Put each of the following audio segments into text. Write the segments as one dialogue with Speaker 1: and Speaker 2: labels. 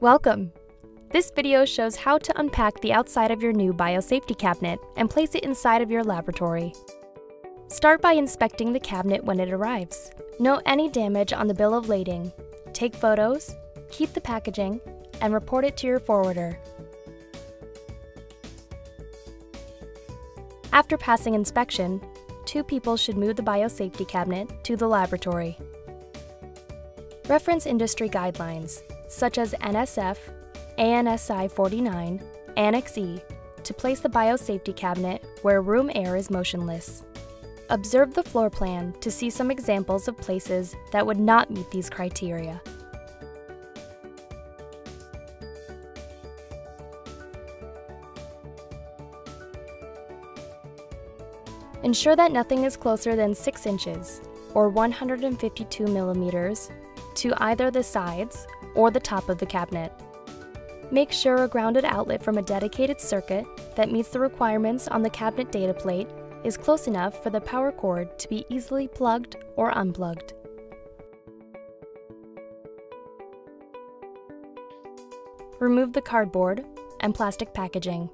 Speaker 1: Welcome! This video shows how to unpack the outside of your new biosafety cabinet and place it inside of your laboratory. Start by inspecting the cabinet when it arrives. Note any damage on the bill of lading. Take photos, keep the packaging, and report it to your forwarder. After passing inspection, two people should move the biosafety cabinet to the laboratory. Reference industry guidelines, such as NSF, ANSI 49, Annex E, to place the biosafety cabinet where room air is motionless. Observe the floor plan to see some examples of places that would not meet these criteria. Ensure that nothing is closer than 6 inches, or 152 millimeters, to either the sides or the top of the cabinet. Make sure a grounded outlet from a dedicated circuit that meets the requirements on the cabinet data plate is close enough for the power cord to be easily plugged or unplugged. Remove the cardboard and plastic packaging.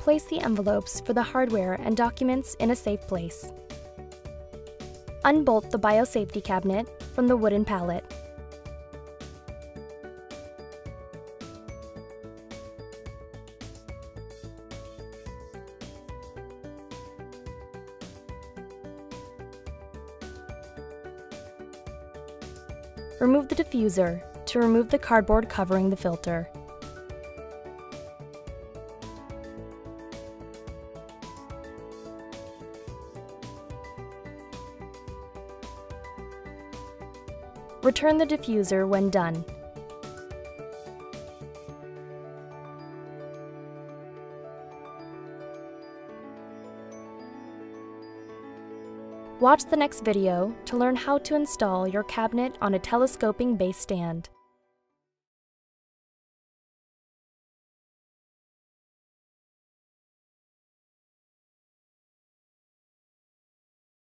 Speaker 1: Place the envelopes for the hardware and documents in a safe place. Unbolt the biosafety cabinet from the wooden pallet. Remove the diffuser to remove the cardboard covering the filter. Return the diffuser when done. Watch the next video to learn how to install your cabinet on a telescoping base stand.